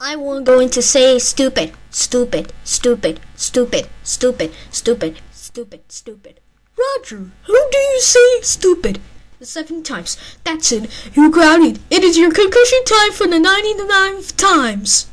I will going to say stupid, stupid, stupid, stupid, stupid, stupid, stupid, stupid. Roger, who do you say stupid? Seven times. That's it. You grounded. It is your concussion time for the 99th times.